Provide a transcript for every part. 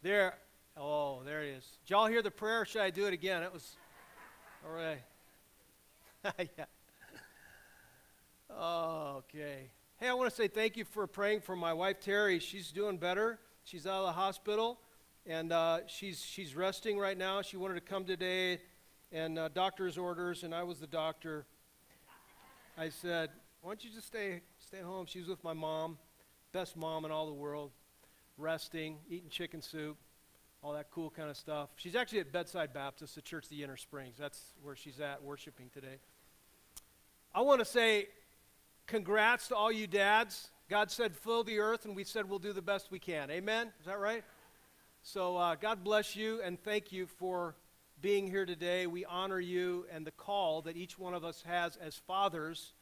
There. Oh, there it is. Did y'all hear the prayer? should I do it again? It was. All right. yeah. Okay. Hey, I want to say thank you for praying for my wife Terry. She's doing better. She's out of the hospital, and uh, she's she's resting right now. She wanted to come today, and uh, doctor's orders, and I was the doctor. I said, "Why don't you just stay stay home?" She's with my mom, best mom in all the world, resting, eating chicken soup, all that cool kind of stuff. She's actually at Bedside Baptist, the church of the Inner Springs. That's where she's at worshiping today. I want to say congrats to all you dads. God said, fill the earth, and we said we'll do the best we can. Amen? Is that right? So, uh, God bless you, and thank you for being here today. We honor you and the call that each one of us has as fathers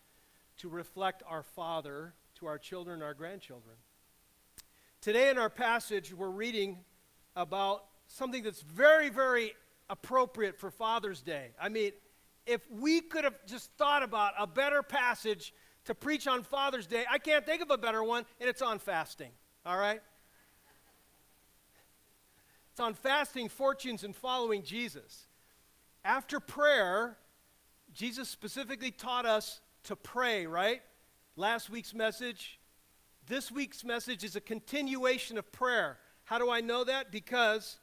to reflect our Father to our children and our grandchildren. Today, in our passage, we're reading about something that's very, very appropriate for Father's Day. I mean, if we could have just thought about a better passage to preach on Father's Day, I can't think of a better one, and it's on fasting. All right? It's on fasting, fortunes, and following Jesus. After prayer, Jesus specifically taught us to pray, right? Last week's message. This week's message is a continuation of prayer. How do I know that? Because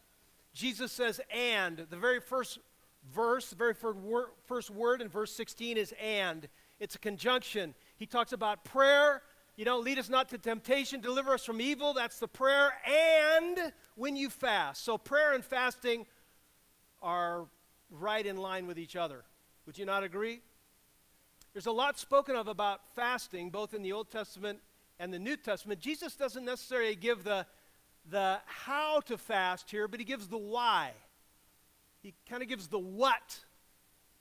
Jesus says, and. The very first verse, the very first word in verse 16 is and. It's a conjunction. He talks about prayer, you know, lead us not to temptation, deliver us from evil. That's the prayer. And when you fast. So prayer and fasting are right in line with each other. Would you not agree? There's a lot spoken of about fasting, both in the Old Testament and the New Testament. Jesus doesn't necessarily give the, the how to fast here, but he gives the why. He kind of gives the what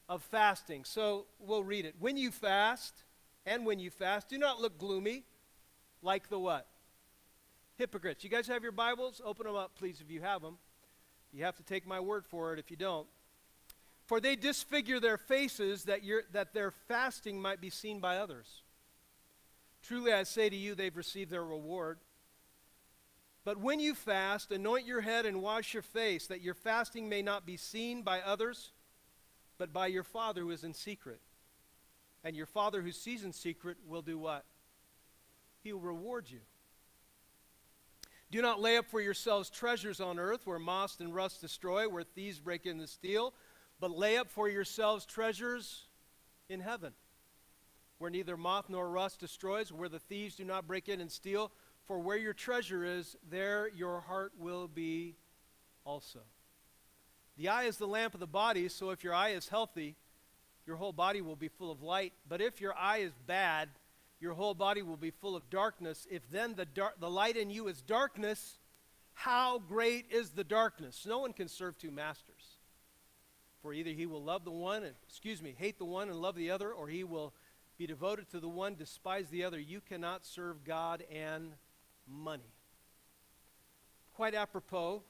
of fasting. So we'll read it. When you fast, and when you fast, do not look gloomy like the what? Hypocrites. You guys have your Bibles? Open them up, please, if you have them. You have to take my word for it if you don't. For they disfigure their faces that, that their fasting might be seen by others. Truly I say to you, they've received their reward. But when you fast, anoint your head and wash your face, that your fasting may not be seen by others, but by your Father who is in secret. And your Father who sees in secret will do what? He will reward you. Do not lay up for yourselves treasures on earth where moth and rust destroy, where thieves break in and steal, but lay up for yourselves treasures in heaven where neither moth nor rust destroys, where the thieves do not break in and steal. For where your treasure is, there your heart will be also. The eye is the lamp of the body, so if your eye is healthy, your whole body will be full of light. But if your eye is bad, your whole body will be full of darkness. If then the, dar- the light in you is darkness, how great is the darkness? No one can serve two masters. For either he will love the one and, excuse me, hate the one and love the other, or he will be devoted to the one, despise the other. You cannot serve God and money. Quite apropos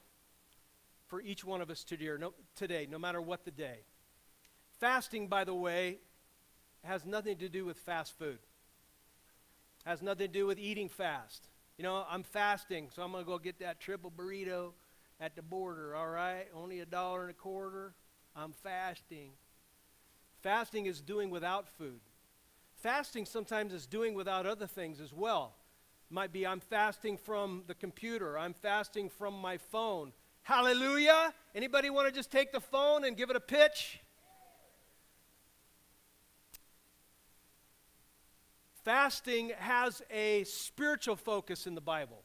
for each one of us today, no, today, no matter what the day. Fasting, by the way, has nothing to do with fast food. Has nothing to do with eating fast. You know, I'm fasting, so I'm going to go get that triple burrito at the border, all right? Only a dollar and a quarter. I'm fasting. Fasting is doing without food. Fasting sometimes is doing without other things as well. Might be I'm fasting from the computer, I'm fasting from my phone. Hallelujah! Anybody want to just take the phone and give it a pitch? Fasting has a spiritual focus in the Bible.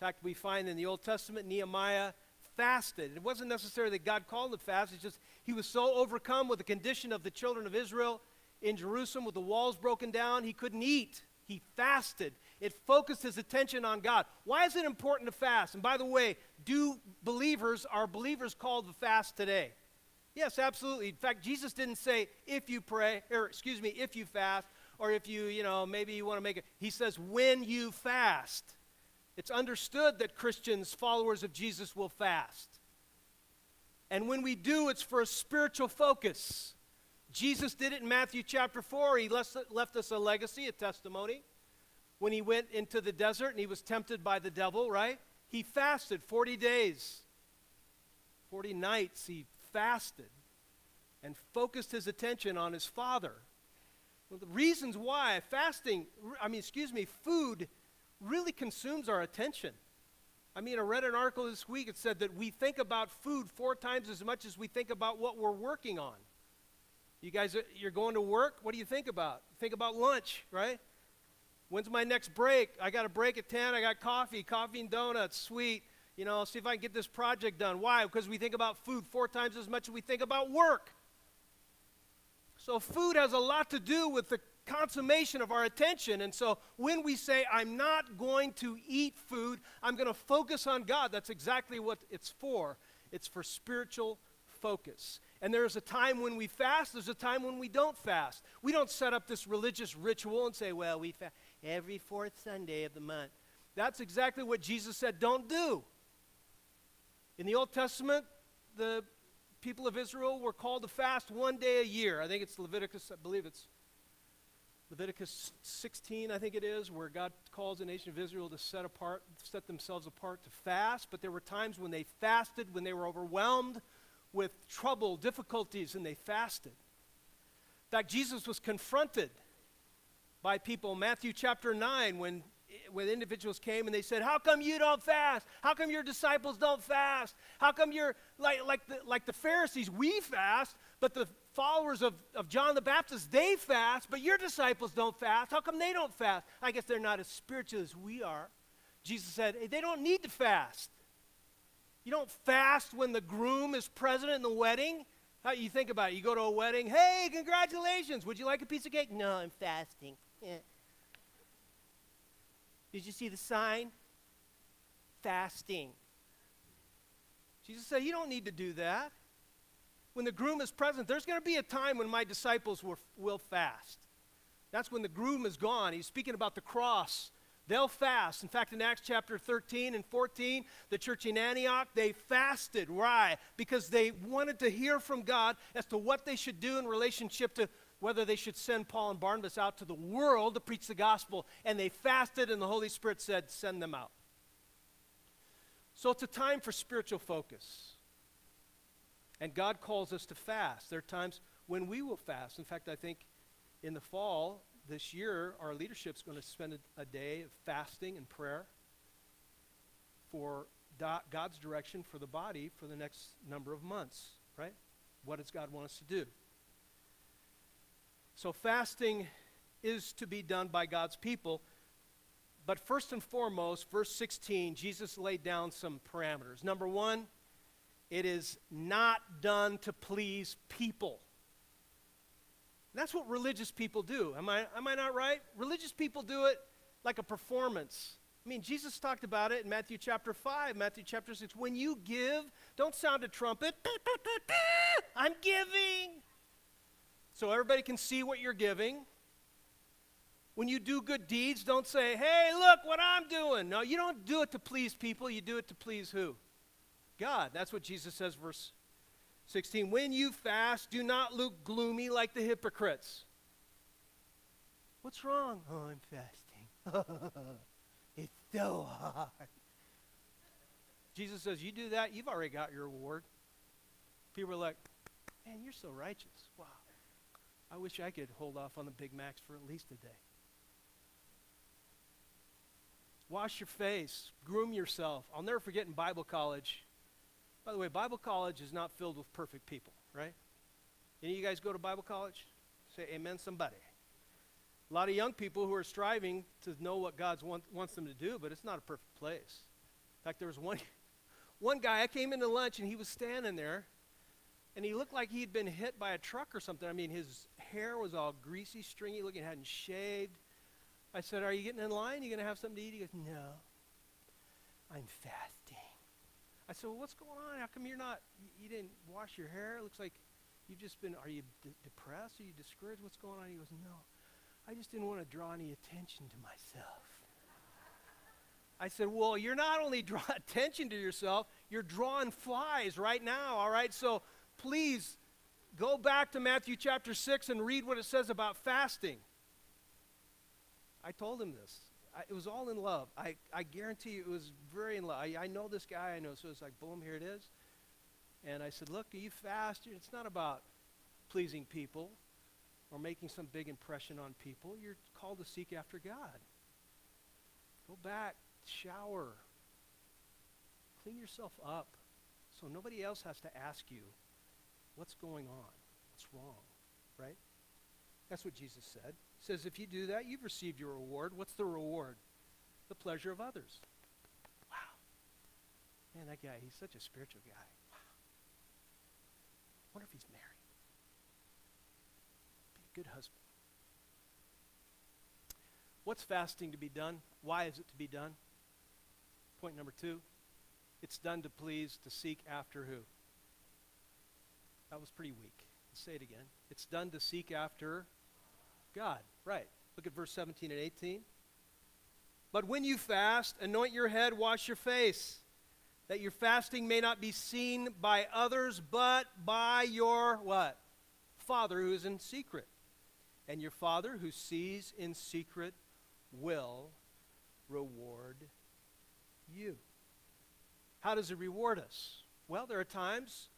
In fact, we find in the Old Testament, Nehemiah fasted. It wasn't necessarily that God called him to fast, it's just he was so overcome with the condition of the children of Israel in Jerusalem with the walls broken down, he couldn't eat. He fasted. It focused his attention on God. Why is it important to fast? And by the way, do believers, are believers called to fast today? Yes, absolutely. In fact, Jesus didn't say if you pray, or excuse me, if you fast, or if you, you know, maybe you want to make it. He says when you fast. It's understood that Christians, followers of Jesus, will fast. And when we do, it's for a spiritual focus. Jesus did it in Matthew chapter 4. He left, us a legacy, a testimony. When he went into the desert and he was tempted by the devil, right? he fasted 40 days, 40 nights. He fasted and focused his attention on his Father. Well, the reasons why fasting, I mean, excuse me, food really consumes our attention. I mean, I read an article this week. It said that we think about food four times as much as we think about what we're working on. You guys, you're going to work. What do you think about? Think about lunch, right? When's my next break? I got a break at 10. I got coffee, coffee and donuts, sweet. You know, see if I can get this project done. Why? Because we think about food four times as much as we think about work. So, food has a lot to do with the consummation of our attention. And so, when we say, I'm not going to eat food, I'm going to focus on God, that's exactly what it's for. It's for spiritual focus. And there's a time when we fast, there's a time when we don't fast. We don't set up this religious ritual and say, well, we fast every fourth Sunday of the month. That's exactly what Jesus said don't do. In the Old Testament, the people of Israel were called to fast one day a year. I think it's Leviticus, I believe it's Leviticus 16, I think it is, where God calls the nation of Israel to set apart, set themselves apart to fast. But there were times when they fasted, when they were overwhelmed with trouble, difficulties, and they fasted. In fact, Jesus was confronted by people. Matthew chapter 9, when when individuals came and they said, How come you don't fast? How come your disciples don't fast? How come you're like, like, the, like the Pharisees, we fast, but the followers of, of John the Baptist, they fast, but your disciples don't fast. How come they don't fast? I guess they're not as spiritual as we are. Jesus said, hey, They don't need to fast. You don't fast when the groom is present in the wedding. How you think about it? You go to a wedding, hey, congratulations. Would you like a piece of cake? No, I'm fasting. Yeah. Did you see the sign? Fasting. Jesus said, You don't need to do that. When the groom is present, there's going to be a time when my disciples will, will fast. That's when the groom is gone. He's speaking about the cross. They'll fast. In fact, in Acts chapter 13 and 14, the church in Antioch, they fasted. Why? Because they wanted to hear from God as to what they should do in relationship to whether they should send Paul and Barnabas out to the world to preach the gospel. And they fasted, and the Holy Spirit said, Send them out. So it's a time for spiritual focus. And God calls us to fast. There are times when we will fast. In fact, I think in the fall this year, our leadership is going to spend a, a day of fasting and prayer for do- God's direction for the body for the next number of months, right? What does God want us to do? So, fasting is to be done by God's people. But first and foremost, verse 16, Jesus laid down some parameters. Number one, it is not done to please people. That's what religious people do. Am I, am I not right? Religious people do it like a performance. I mean, Jesus talked about it in Matthew chapter 5, Matthew chapter 6. When you give, don't sound a trumpet. I'm giving so everybody can see what you're giving. When you do good deeds, don't say, hey, look what I'm doing. No, you don't do it to please people, you do it to please who? God. That's what Jesus says, verse 16. When you fast, do not look gloomy like the hypocrites. What's wrong? Oh, I'm fasting. it's so hard. Jesus says, You do that, you've already got your reward. People are like, Man, you're so righteous. Wow. I wish I could hold off on the Big Macs for at least a day. Wash your face, groom yourself. I'll never forget in Bible college. By the way, Bible college is not filled with perfect people, right? Any of you guys go to Bible college? Say amen, somebody. A lot of young people who are striving to know what God want, wants them to do, but it's not a perfect place. In fact, there was one, one guy, I came into lunch and he was standing there and he looked like he'd been hit by a truck or something. I mean, his hair was all greasy, stringy looking, hadn't shaved. I said, Are you getting in line? Are you going to have something to eat? He goes, No, I'm fasting. I said, Well, what's going on? How come you're not, you, you didn't wash your hair? It looks like you've just been, are you d- depressed? Are you discouraged? What's going on? He goes, No, I just didn't want to draw any attention to myself. I said, Well, you're not only drawing attention to yourself, you're drawing flies right now, all right? So please go back to Matthew chapter 6 and read what it says about fasting. I told him this. I, it was all in love. I, I guarantee you it was very in love. I, I know this guy, I know. So it's like, boom, here it is. And I said, look, you fast. It's not about pleasing people or making some big impression on people. You're called to seek after God. Go back, shower, clean yourself up so nobody else has to ask you what's going on, what's wrong, right? That's what Jesus said. Says, if you do that, you've received your reward. What's the reward? The pleasure of others. Wow. Man, that guy, he's such a spiritual guy. Wow. wonder if he's married. Be a good husband. What's fasting to be done? Why is it to be done? Point number two it's done to please, to seek after who? That was pretty weak. Let's say it again. It's done to seek after God. Right. Look at verse 17 and 18. But when you fast, anoint your head, wash your face, that your fasting may not be seen by others, but by your what? Father who is in secret. And your Father who sees in secret will reward you. How does He reward us? Well, there are times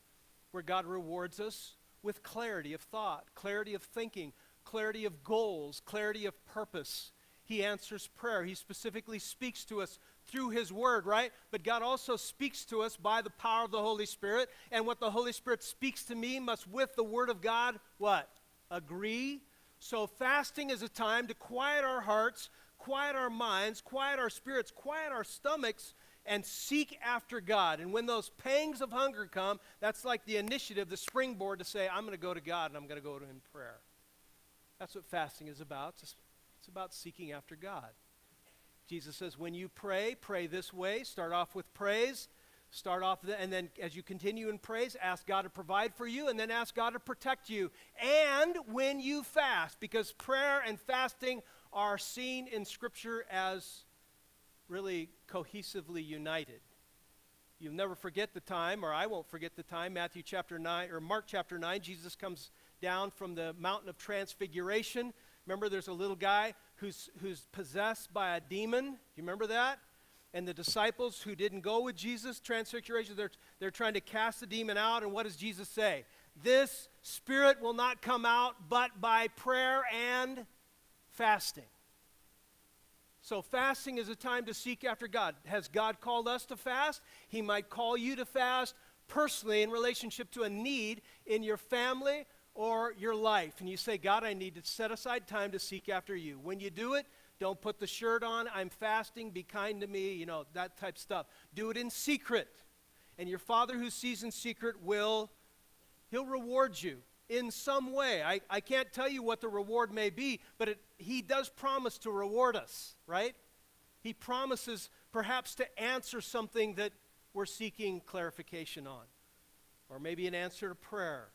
where God rewards us with clarity of thought, clarity of thinking, clarity of goals, clarity of purpose. He answers prayer. He specifically speaks to us through His Word, right? But God also speaks to us by the power of the Holy Spirit. And what the Holy Spirit speaks to me must, with the Word of God, what? Agree. So fasting is a time to quiet our hearts, quiet our minds, quiet our spirits, quiet our stomachs, and seek after God. And when those pangs of hunger come, that's like the initiative, the springboard to say, I'm going to go to God and I'm going to go to Him in prayer. That's what fasting is about. It's, about seeking after God. Jesus says, when you pray, pray this way. Start off with praise. Start off, the, and then as you continue in praise, ask God to provide for you, and then ask God to protect you. And when you fast, because prayer and fasting are seen in Scripture as really cohesively united. You'll never forget the time, or I won't forget the time, Matthew chapter 9, or Mark chapter 9, Jesus comes down from the mountain of transfiguration. Remember, there's a little guy who's, who's possessed by a demon. Do you remember that? And the disciples who didn't go with Jesus, transfiguration, they're, they're trying to cast the demon out. And what does Jesus say? This spirit will not come out but by prayer and fasting. So, fasting is a time to seek after God. Has God called us to fast? He might call you to fast personally in relationship to a need in your family or your life. And you say, God, I need to set aside time to seek after you. When you do it, don't put the shirt on. I'm fasting. Be kind to me. You know, that type stuff. Do it in secret. And your Father who sees in secret will, he'll reward you in some way. I, I can't tell you what the reward may be, but it, he does promise to reward us, right? He promises perhaps to answer something that we're seeking clarification on, or maybe an answer to prayer.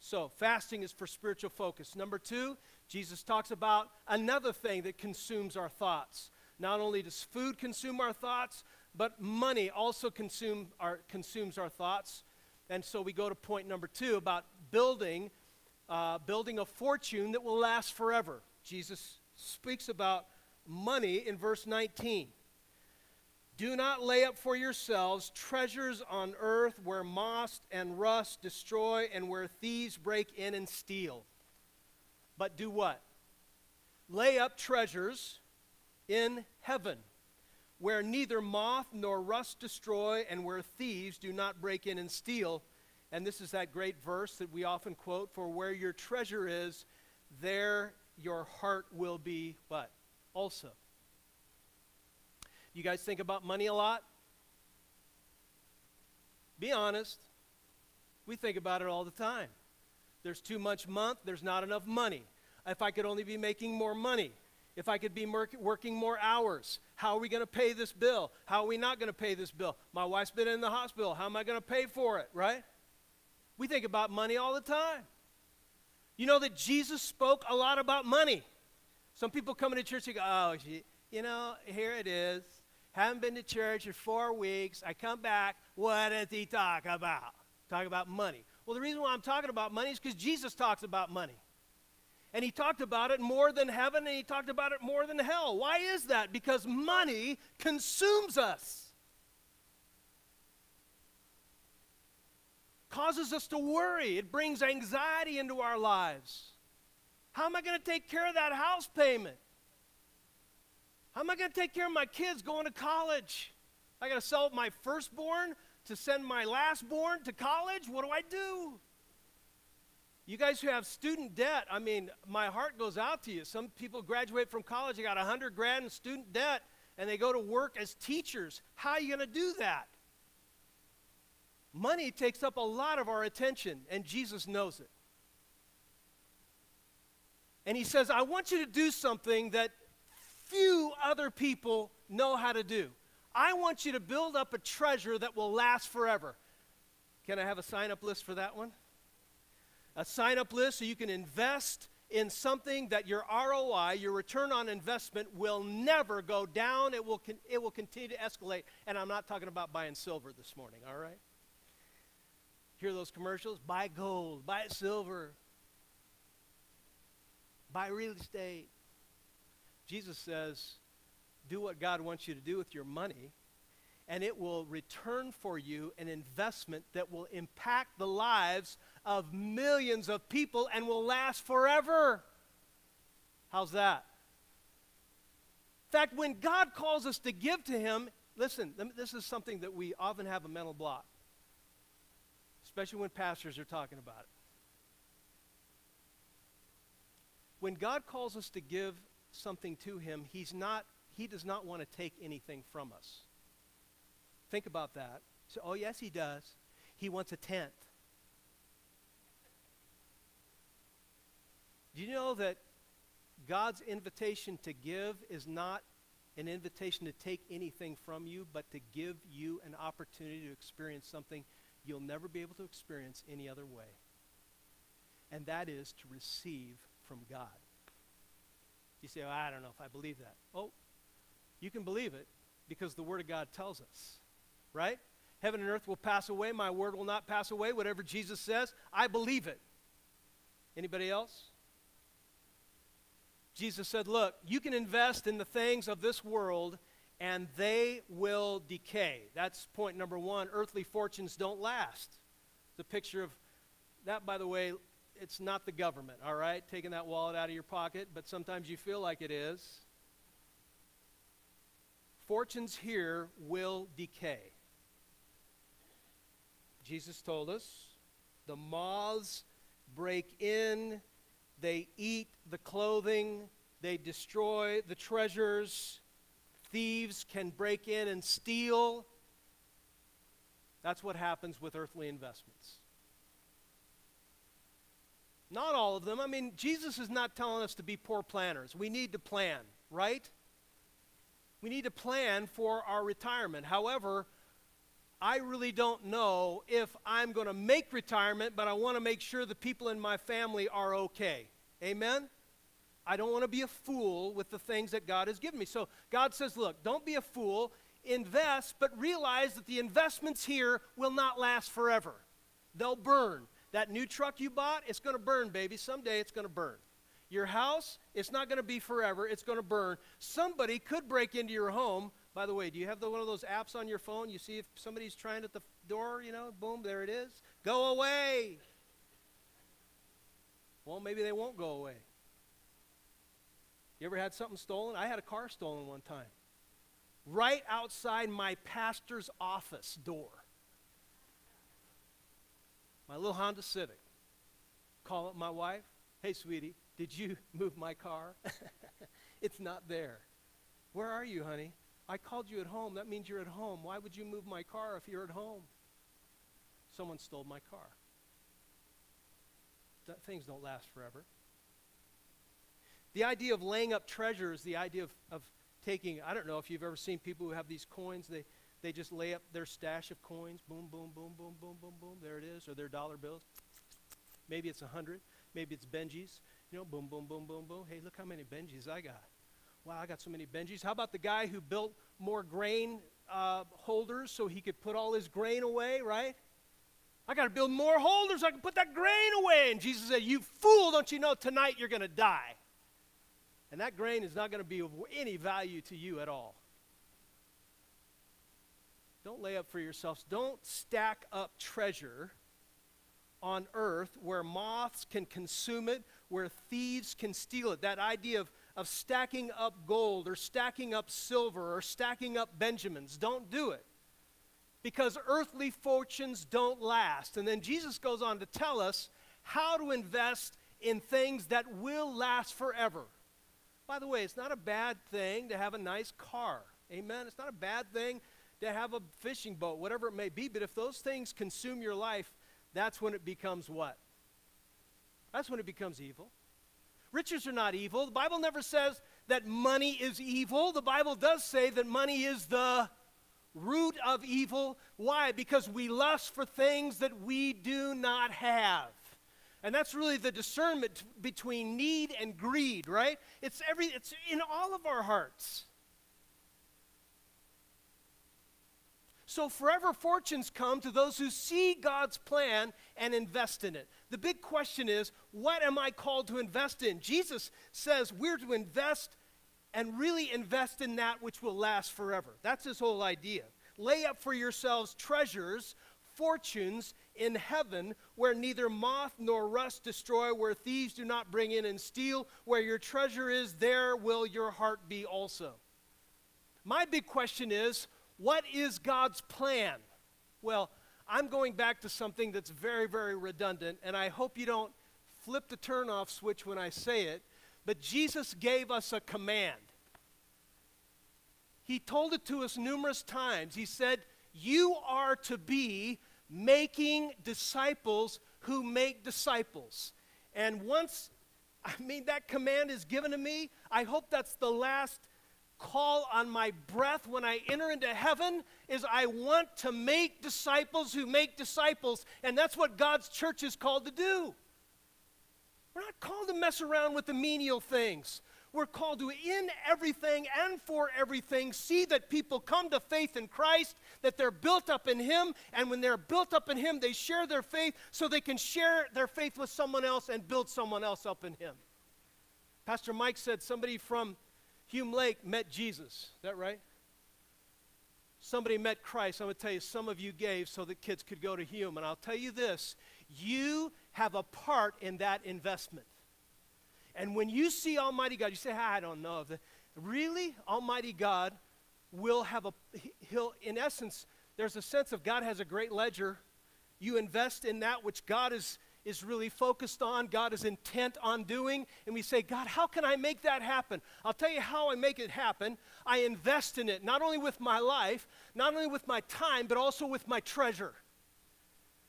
So, fasting is for spiritual focus. Number two, Jesus talks about another thing that consumes our thoughts. Not only does food consume our thoughts, but money also consume our, consumes our thoughts. And so we go to point number two about building, uh, building a fortune that will last forever. Jesus speaks about money in verse 19. Do not lay up for yourselves treasures on earth where moss and rust destroy and where thieves break in and steal. But do what? Lay up treasures in heaven where neither moth nor rust destroy, and where thieves do not break in and steal. And this is that great verse that we often quote For where your treasure is, there your heart will be what? Also. You guys think about money a lot? Be honest. We think about it all the time. There's too much month, there's not enough money. If I could only be making more money, if I could be working more hours. How are we going to pay this bill? How are we not going to pay this bill? My wife's been in the hospital. How am I going to pay for it, right? We think about money all the time. You know that Jesus spoke a lot about money. Some people come into church and go, oh, you know, here it is. Haven't been to church in four weeks. I come back. What does he talk about? Talk about money. Well, the reason why I'm talking about money is because Jesus talks about money. And he talked about it more than heaven and he talked about it more than hell. Why is that? Because money consumes us, causes us to worry, it brings anxiety into our lives. How am I going to take care of that house payment? How am I going to take care of my kids going to college? I got to sell my firstborn to send my lastborn to college? What do I do? You guys who have student debt, I mean, my heart goes out to you. Some people graduate from college, they got 100 grand in student debt, and they go to work as teachers. How are you going to do that? Money takes up a lot of our attention, and Jesus knows it. And he says, I want you to do something that few other people know how to do. I want you to build up a treasure that will last forever. Can I have a sign up list for that one? a sign up list so you can invest in something that your ROI, your return on investment, will never go down. It will, con- it will continue to escalate. And I'm not talking about buying silver this morning, all right? Hear those commercials? Buy gold, buy silver, buy real estate. Jesus says, do what God wants you to do with your money and it will return for you an investment that will impact the lives of millions of people and will last forever. How's that? In fact, when God calls us to give to Him, listen, this is something that we often have a mental block, especially when pastors are talking about it. When God calls us to give something to Him, He's not, He does not want to take anything from us. Think about that. So, oh, yes, he does. He wants a tenth. Do you know that God's invitation to give is not an invitation to take anything from you, but to give you an opportunity to experience something you'll never be able to experience any other way? And that is to receive from God. You say, oh, I don't know if I believe that. Oh, you can believe it because the Word of God tells us right? Heaven and earth will pass away, my word will not pass away. Whatever Jesus says, I believe it. Anybody else? Jesus said, Look, you can invest in the things of this world and they will decay. That's point number one. Earthly fortunes don't last. The picture of that, by the way, it's not the government, all right? Taking that wallet out of your pocket, but sometimes you feel like it is. Fortunes here will decay. Jesus told us the moths break in, they eat the clothing, they destroy the treasures. Thieves can break in and steal. That's what happens with earthly investments. Not all of them. I mean, Jesus is not telling us to be poor planners. We need to plan, right? We need to plan for our retirement. However, I really don't know if I'm going to make retirement, but I want to make sure the people in my family are okay. Amen? I don't want to be a fool with the things that God has given me. So God says, look, don't be a fool, invest, but realize that the investments here will not last forever. They'll burn. That new truck you bought, it's going to burn, baby. Someday it's going to burn. Your house, it's not going to be forever, it's going to burn. Somebody could break into your home by the way, do you have the, one of those apps on your phone? You see if somebody's trying at the door, you know, boom, there it is. Go away. Well, maybe they won't go away. You ever had something stolen? I had a car stolen one time. Right outside my pastor's office door. My little Honda Civic. Call up my wife. Hey, sweetie, did you move my car? it's not there. Where are you, honey? I called you at home. That means you're at home. Why would you move my car if you're at home? Someone stole my car. Th- things don't last forever. The idea of laying up treasures, the idea of, of taking, I don't know if you've ever seen people who have these coins, they, they just lay up their stash of coins, boom, boom, boom, boom, boom, boom, boom, there it is, or their dollar bills. Maybe it's a hundred, maybe it's Benjis, you know, boom, boom, boom, boom, boom. Hey, look how many Benjis I got. Wow, I got so many Benjis. How about the guy who built more grain uh, holders so he could put all his grain away, right? I got to build more holders. So I can put that grain away. And Jesus said, You fool, don't you know tonight you're going to die? And that grain is not going to be of any value to you at all. Don't lay up for yourselves. Don't stack up treasure on earth where moths can consume it, where thieves can steal it. That idea of, of stacking up gold or stacking up silver or stacking up Benjamins. Don't do it. Because earthly fortunes don't last. And then Jesus goes on to tell us how to invest in things that will last forever. By the way, it's not a bad thing to have a nice car. Amen. It's not a bad thing to have a fishing boat, whatever it may be. But if those things consume your life, that's when it becomes what? That's when it becomes evil. Riches are not evil. The Bible never says that money is evil. The Bible does say that money is the root of evil. Why? Because we lust for things that we do not have. And that's really the discernment between need and greed, right? It's every it's in all of our hearts. So forever fortunes come to those who see God's plan and invest in it. The big question is, what am I called to invest in? Jesus says we're to invest and really invest in that which will last forever. That's his whole idea. Lay up for yourselves treasures, fortunes in heaven where neither moth nor rust destroy, where thieves do not bring in and steal. Where your treasure is, there will your heart be also. My big question is, what is God's plan? Well, I'm going back to something that's very, very redundant, and I hope you don't flip the turn off switch when I say it, but Jesus gave us a command. He told it to us numerous times. He said, You are to be making disciples who make disciples. And once, I mean, that command is given to me, I hope that's the last call on my breath when I enter into heaven is I want to make disciples who make disciples. And that's what God's church is called to do. We're not called to mess around with the menial things. We're called to, in everything and for everything, see that people come to faith in Christ, that they're built up in Him, and when they're built up in Him, they share their faith so they can share their faith with someone else and build someone else up in Him. Pastor Mike said somebody from Hume Lake met Jesus. Is that right? Somebody met Christ. I'm going to tell you, some of you gave so that kids could go to Hume. And I'll tell you this you have a part in that investment. And when you see Almighty God, you say, ah, I don't know. Really? Almighty God will have a, he'll, in essence, there's a sense of God has a great ledger. You invest in that which God is is really focused on, God is intent on doing, and we say, God, how can I make that happen? I'll tell you how I make it happen. I invest in it, not only with my life, not only with my time, but also with my treasure.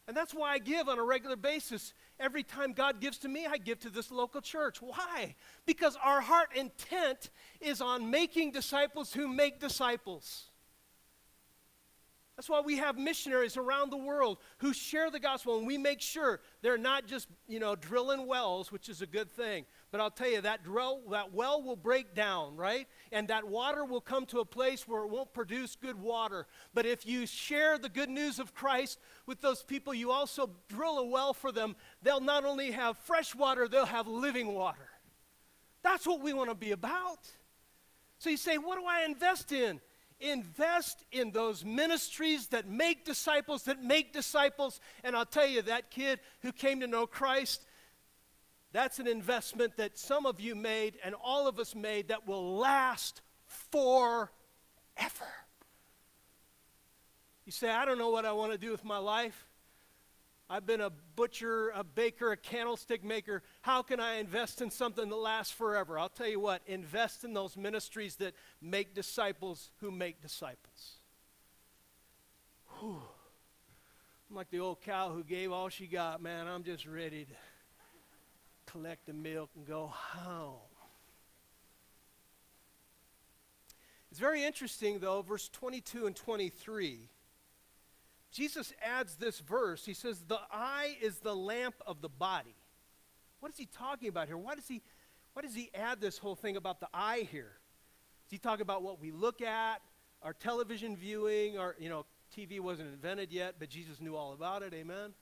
And that's why I give on a regular basis. Every time God gives to me, I give to this local church. Why? Because our heart intent is on making disciples who make disciples. That's why we have missionaries around the world who share the gospel, and we make sure they're not just, you know, drilling wells, which is a good thing. But I'll tell you, that, drill, that well will break down, right? And that water will come to a place where it won't produce good water. But if you share the good news of Christ with those people, you also drill a well for them, they'll not only have fresh water, they'll have living water. That's what we want to be about. So you say, what do I invest in? Invest in those ministries that make disciples, that make disciples. And I'll tell you, that kid who came to know Christ, that's an investment that some of you made and all of us made that will last forever. You say, I don't know what I want to do with my life. I've been a butcher, a baker, a candlestick maker. How can I invest in something that lasts forever? I'll tell you what, invest in those ministries that make disciples who make disciples. Whew. I'm like the old cow who gave all she got, man. I'm just ready to collect the milk and go home. It's very interesting, though, verse 22 and 23 Jesus adds this verse. He says, The eye is the lamp of the body. What is he talking about here? Why does he, why does he add this whole thing about the eye here? Is he talking about what we look at, our television viewing, our, you know, TV wasn't invented yet, but Jesus knew all about it, amen?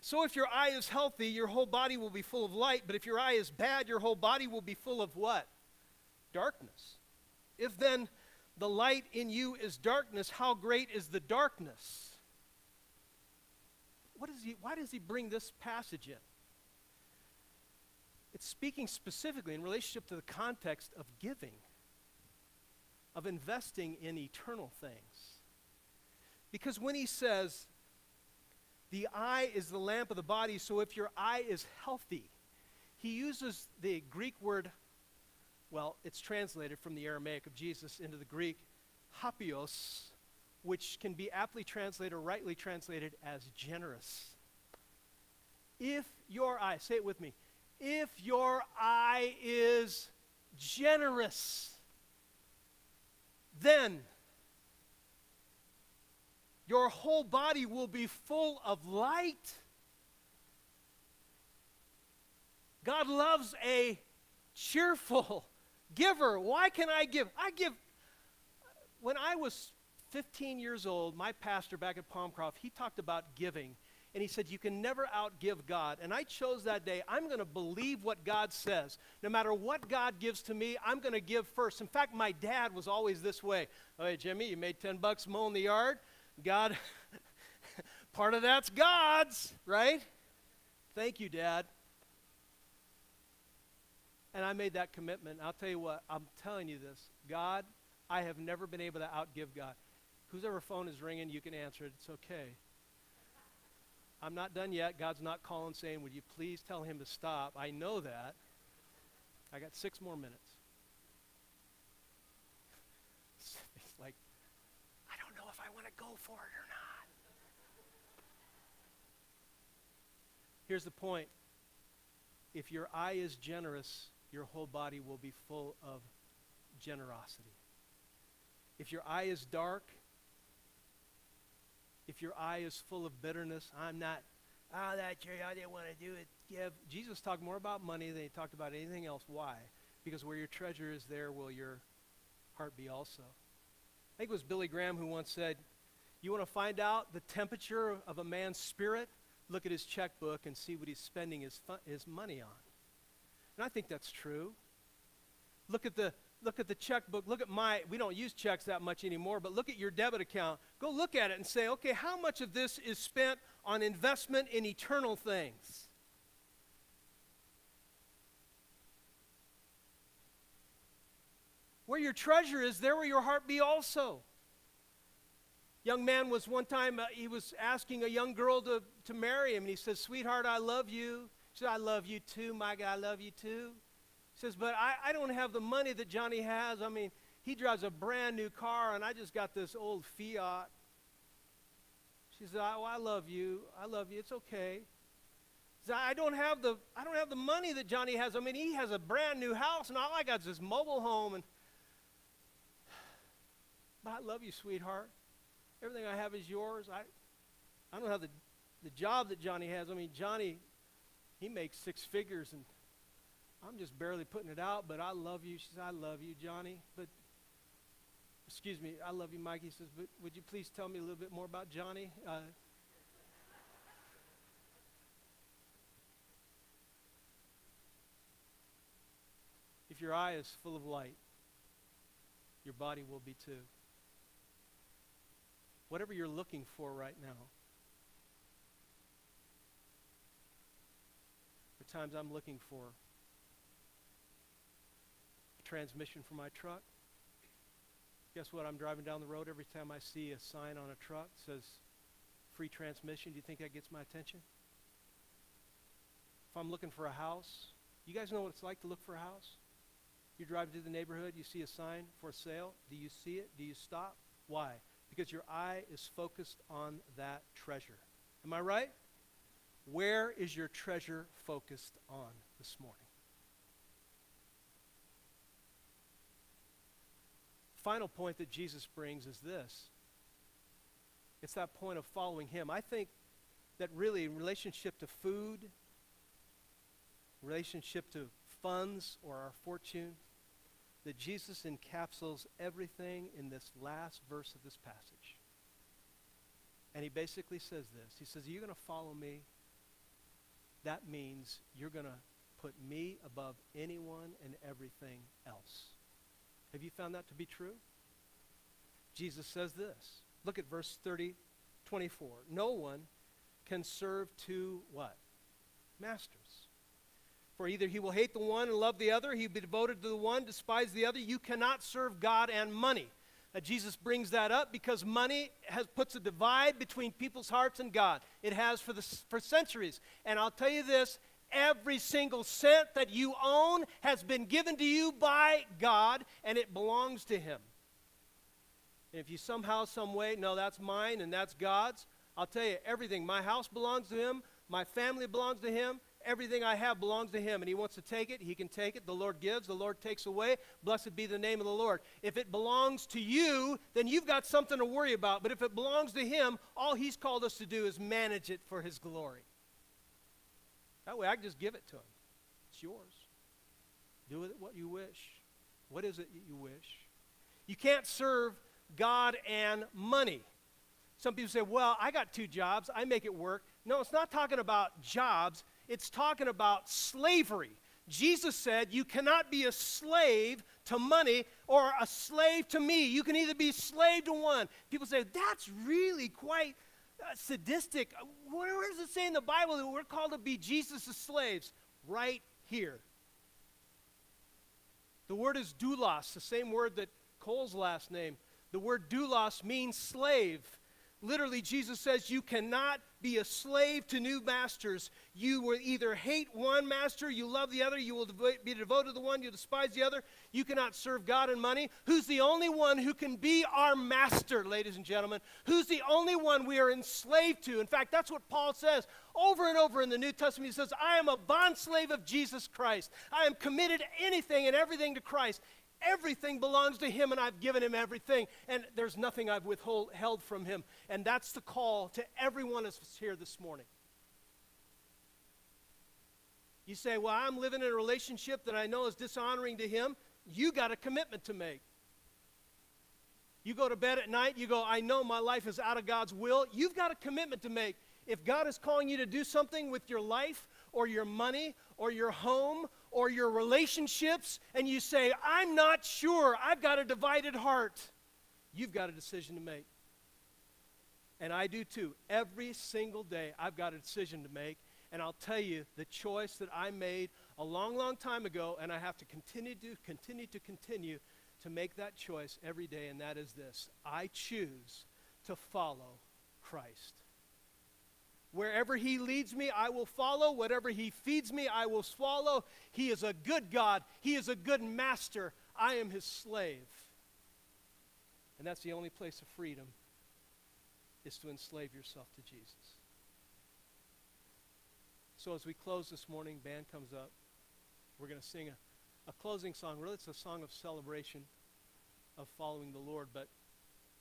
So if your eye is healthy, your whole body will be full of light, but if your eye is bad, your whole body will be full of what? Darkness. If then the light in you is darkness, how great is the darkness? What is he, why does he bring this passage in? It's speaking specifically in relationship to the context of giving, of investing in eternal things. Because when he says, the eye is the lamp of the body, so if your eye is healthy, he uses the Greek word, well, it's translated from the Aramaic of Jesus into the Greek, haplous, which can be aptly translated or rightly translated as generous. If your eye, say it with me, if your eye is generous, then your whole body will be full of light. God loves a cheerful giver. Why can I give? I give. When I was 15 years old, my pastor back at Palmcroft, he talked about giving. And he said, You can never outgive God. And I chose that day, I'm going to believe what God says. No matter what God gives to me, I'm going to give first. In fact, my dad was always this way. Oh, hey, Jimmy, you made 10 bucks mowing the yard. God, part of that's God's, right? Thank you, Dad. And I made that commitment. I'll tell you what, I'm telling you this. God, I have never been able to outgive God. Whoever phone is ringing, you can answer it. It's okay. I'm not done yet. God's not calling saying, Would you please tell him to stop? I know that. I got six more minutes. It's like, I don't know if I want to go for it or not. Here's the point if your eye is generous, your whole body will be full of generosity. If your eye is dark, if your eye is full of bitterness, I'm not, ah, oh, that Jerry, I didn't want to do it. Give. Jesus talked more about money than he talked about anything else. Why? Because where your treasure is, there will your heart be also. I think it was Billy Graham who once said, you want to find out the temperature of a man's spirit? Look at his checkbook and see what he's spending his, fu- his money on. And I think that's true. Look at the look at the checkbook. Look at my we don't use checks that much anymore, but look at your debit account. Go look at it and say, "Okay, how much of this is spent on investment in eternal things?" Where your treasure is, there will your heart be also young man was one time, uh, he was asking a young girl to, to marry him, and he says, Sweetheart, I love you. She said, I love you too, my guy, I love you too. He says, But I, I don't have the money that Johnny has. I mean, he drives a brand new car, and I just got this old Fiat. She says, oh, I love you. I love you. It's okay. I don't have the I don't have the money that Johnny has. I mean, he has a brand new house, and all I got is this mobile home. And but I love you, sweetheart. Everything I have is yours. I, I don't have the, the job that Johnny has. I mean, Johnny, he makes six figures, and I'm just barely putting it out, but I love you. She says, I love you, Johnny. But, excuse me, I love you, Mike. He says, but would you please tell me a little bit more about Johnny? Uh, if your eye is full of light, your body will be too whatever you're looking for right now. At times I'm looking for a transmission for my truck. Guess what? I'm driving down the road every time I see a sign on a truck that says free transmission. Do you think that gets my attention? If I'm looking for a house, you guys know what it's like to look for a house? You drive through the neighborhood, you see a sign for sale. Do you see it? Do you stop? Why? because your eye is focused on that treasure. Am I right? Where is your treasure focused on this morning? Final point that Jesus brings is this it's that point of following Him. I think that really, in relationship to food, relationship to funds or our fortune, that Jesus encapsulates everything in this last verse of this passage. And he basically says this He says, Are you going to follow me? That means you're going to put me above anyone and everything else. Have you found that to be true? Jesus says this. Look at verse 30, 24. No one can serve two what? Masters. For either he will hate the one and love the other, he'll be devoted to the one, despise the other. You cannot serve God and money. Jesus brings that up because money has, puts a divide between people's hearts and God. It has for, the, for centuries. And I'll tell you this every single cent that you own has been given to you by God, and it belongs to Him. And if you somehow, some way, no, that's mine and that's God's, I'll tell you everything. My house belongs to Him, my family belongs to Him, Everything I have belongs to Him, and He wants to take it. He can take it. The Lord gives, the Lord takes away. Blessed be the name of the Lord. If it belongs to you, then you've got something to worry about. But if it belongs to Him, all He's called us to do is manage it for His glory. That way I can just give it to Him. It's yours. Do with it what you wish. What is it you wish? You can't serve God and money. Some people say, well, I got two jobs. I make it work. No, it's not talking about jobs it's talking about slavery. Jesus said, You cannot be a slave to money or a slave to me. You can either be slave to one. People say, That's really quite uh, sadistic. Where, where does it say in the Bible that we're called to be Jesus' slaves? Right here. The word is doulos, the same word that Cole's last name. The word doulos means slave. Literally, Jesus says you cannot be a slave to new masters. You will either hate one master, you love the other, you will be devoted to the one, you despise the other. You cannot serve God and money. Who's the only one who can be our master, ladies and gentlemen? Who's the only one we are enslaved to? In fact, that's what Paul says over and over in the New Testament. He says, I am a bondslave of Jesus Christ. I am committed anything and everything to Christ. Everything belongs to him, and I've given him everything, and there's nothing I've withheld from him. And that's the call to everyone of us here this morning. You say, Well, I'm living in a relationship that I know is dishonoring to him. You got a commitment to make. You go to bed at night, you go, I know my life is out of God's will. You've got a commitment to make. If God is calling you to do something with your life or your money or your home or your relationships and you say, I'm not sure, I've got a divided heart, you've got a decision to make. And I do too. Every single day, I've got a decision to make. And I'll tell you the choice that I made a long, long time ago, and I have to continue to continue to continue to make that choice every day, and that is this I choose to follow Christ. Wherever he leads me, I will follow. Whatever he feeds me, I will swallow. He is a good God. He is a good master. I am his slave. And that's the only place of freedom is to enslave yourself to Jesus. So as we close this morning, band comes up. We're going to sing a, a closing song. Really, it's a song of celebration of following the Lord, but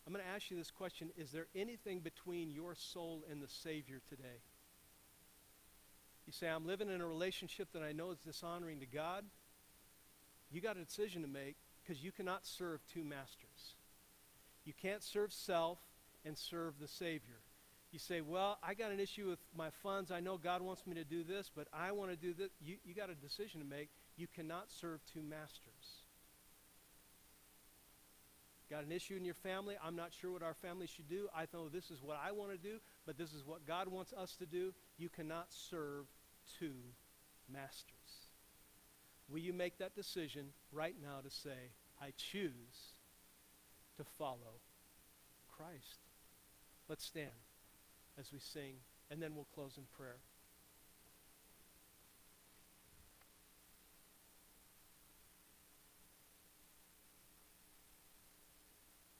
I'm going to ask you this question Is there anything between your soul and the Savior today? You say, I'm living in a relationship that I know is dishonoring to God. You got a decision to make because you cannot serve two masters. You can't serve self and serve the Savior. You say, Well, I got an issue with my funds. I know God wants me to do this, but I want to do this. You, you got a decision to make. You cannot serve two masters. Got an issue in your family? I'm not sure what our family should do. I know this is what I want to do, but this is what God wants us to do. You cannot serve two masters. Will you make that decision right now to say, I choose to follow Christ? Let's stand as we sing, and then we'll close in prayer.